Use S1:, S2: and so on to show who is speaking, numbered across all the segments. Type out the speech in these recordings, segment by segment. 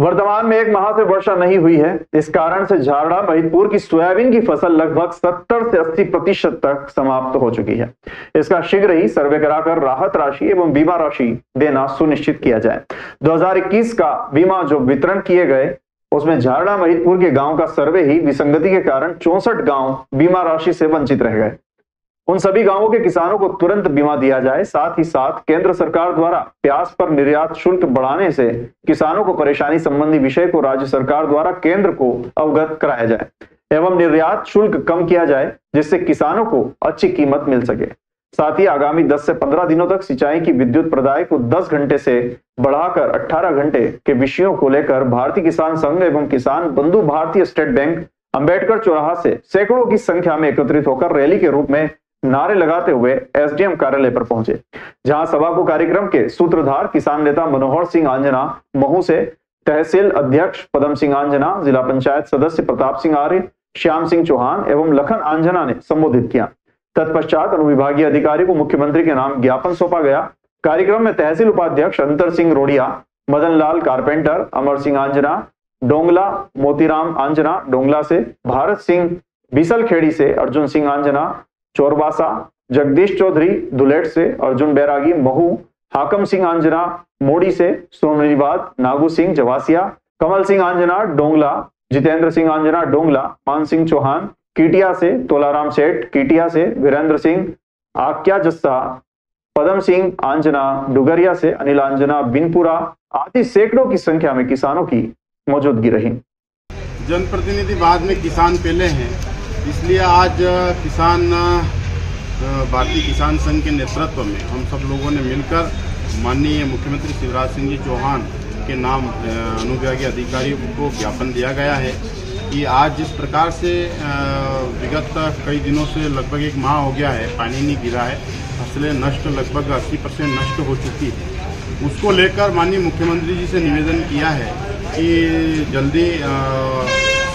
S1: वर्तमान में एक माह से वर्षा नहीं हुई है। इस कारण से झारड़ा महितपुर की सोयाबीन की फ़सल लगभग 70 से 80 प्रतिशत तक समाप्त हो चुकी है। इसका शीघ्र ही सर्वे कराकर राहत राशि एवं बीमा राशि देना सुनिश्चित किया जाए। 2021 का बीमा जो वितरण किए गए, उसमें झारड़ा महितपुर के गाँव का सर्वे ही विसंगति के कारण चौसठ गाँव बीमा राशि से वंचित रह गए। उन सभी गाँवों के किसानों को तुरंत बीमा दिया जाए। साथ ही साथ केंद्र सरकार द्वारा प्याज पर निर्यात शुल्क बढ़ाने से किसानों को परेशानी संबंधी विषय को राज्य सरकार द्वारा केंद्र को अवगत कराया जाए एवं निर्यात शुल्क कम किया जाए, जिससे किसानों को अच्छी कीमत मिल सके। साथ ही आगामी 10 से 15 दिनों तक सिंचाई की विद्युत प्रदाय को 10 घंटे से बढ़ाकर 18 घंटे के विषयों को लेकर भारतीय किसान संघ एवं किसान बंधु भारतीय स्टेट बैंक अंबेडकर चौराहा से सैकड़ों की संख्या में एकत्रित होकर रैली के रूप में नारे लगाते हुए एसडीएम कार्यालय पर पहुँचे, जहाँ सभा को कार्यक्रम के सूत्रधार किसान नेता मनोहर सिंह आंजना, महू से तहसील अध्यक्ष पदम सिंह आंजना, जिला पंचायत सदस्य प्रताप सिंह आर्य, श्याम सिंह चौहान एवं लखन आंजना ने संबोधित किया। तत्पश्चात अनुविभागीय अधिकारी को मुख्यमंत्री के नाम ज्ञापन सौंपा गया। कार्यक्रम में तहसील उपाध्यक्ष अंतर सिंह रोडिया, मदन लाल कारपेंटर, अमर सिंह आंजना, डोंगला मोतीराम आंजना, डोंगला से भारत सिंह बीसल खेड़ी से अर्जुन सिंह आंजना चोरबासा जगदीश चौधरी दुलेट से, अर्जुन बैरागी, महू, हाकम सिंह आंजना, मोड़ी से सोमनीबाद नागू सिंह जवासिया, कमल सिंह आंजना, डोंगला, जितेंद्र सिंह आंजना, डोंगला, मान सिंह चौहान, कीटिया से, तोलाराम सेठ, कीटिया से, वीरेंद्र सिंह आक्या जस्सा, पदम सिंह आंजना, डुगरिया से, अनिल आंजना, बिनपुरा आदि सैकड़ों की संख्या में किसानों की मौजूदगी रही।
S2: जनप्रतिनिधि बाद में किसान पहले हैं। इसलिए आज किसान भारतीय किसान संघ के नेतृत्व में हम सब लोगों ने मिलकर माननीय मुख्यमंत्री शिवराज सिंह जी चौहान के नाम अनुविभागीय अधिकारी को ज्ञापन दिया गया है कि आज जिस प्रकार से विगत कई दिनों से लगभग एक माह हो गया है, पानी नहीं गिरा है, फ़सलें नष्ट, लगभग 80 परसेंट नष्ट हो चुकी है। उसको लेकर माननीय मुख्यमंत्री जी से निवेदन किया है कि जल्दी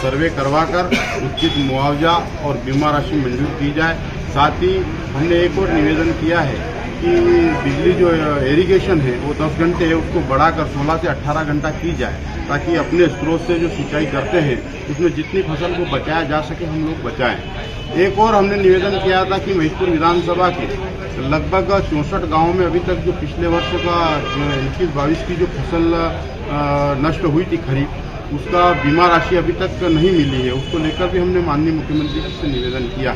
S2: सर्वे करवाकर उचित मुआवजा और बीमा राशि मंजूर की जाए। साथ ही हमने एक और निवेदन किया है कि बिजली जो इरिगेशन है, वो 10 घंटे है, उसको बढ़ाकर 16 से 18 घंटा की जाए, ताकि अपने स्रोत से जो सिंचाई करते हैं, उसमें जितनी फ़सल को बचाया जा सके, हम लोग बचाएँ। एक और हमने निवेदन किया था कि महिदपुर विधानसभा के लगभग चौंसठ गाँव में अभी तक जो पिछले वर्ष का, इक्कीस बाईस की जो फ़सल नष्ट हुई थी खरीफ उसका बीमा राशि अभी तक नहीं मिली है। उसको लेकर भी हमने माननीय मुख्यमंत्री जी से निवेदन किया।